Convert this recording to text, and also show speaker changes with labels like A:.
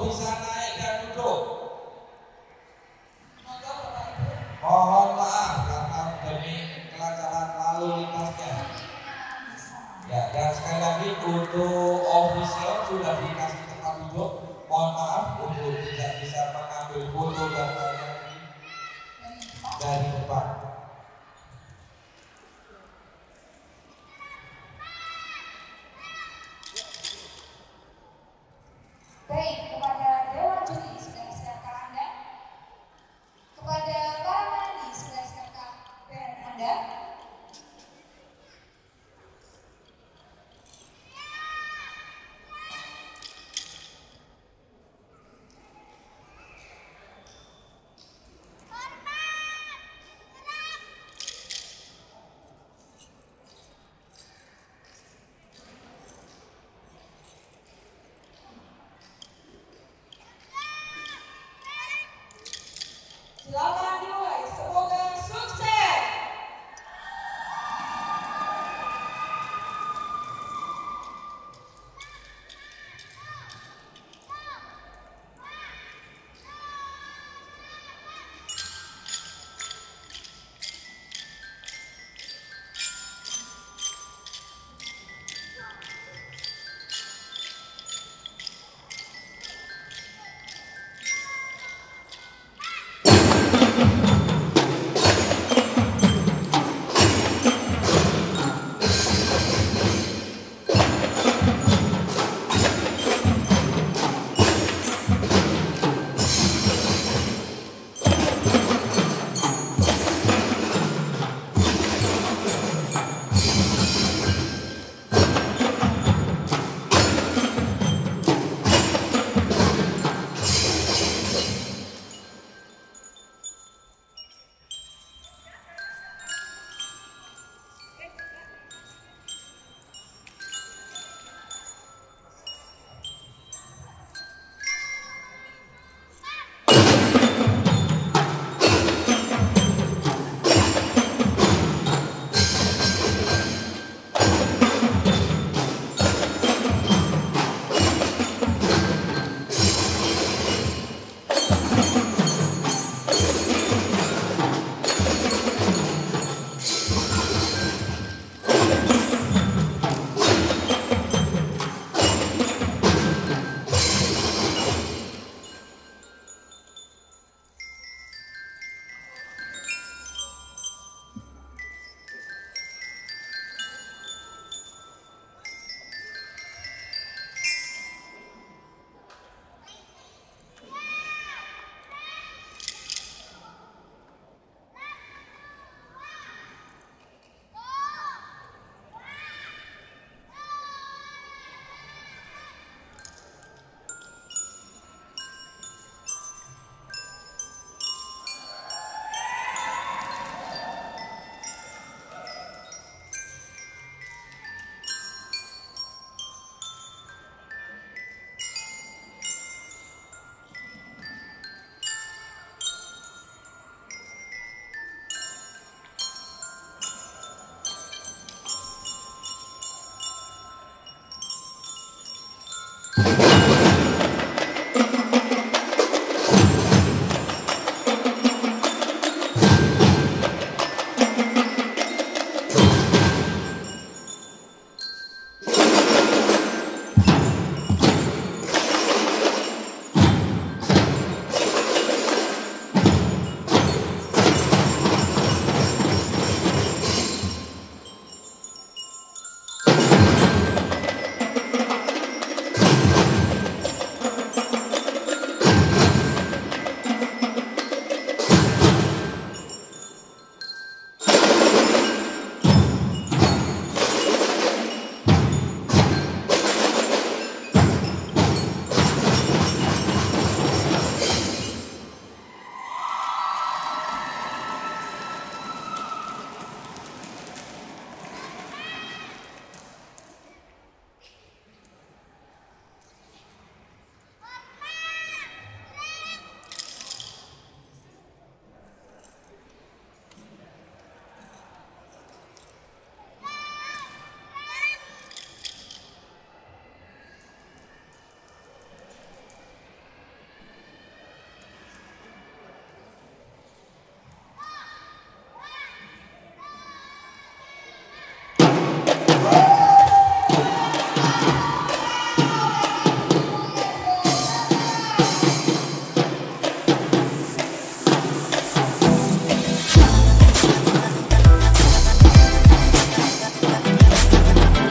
A: bisa naik dan duduk? Mohon maaf karena demi kelancaran lalu lintasnya. Ya, dan sekali lagi untuk official sudah dikasih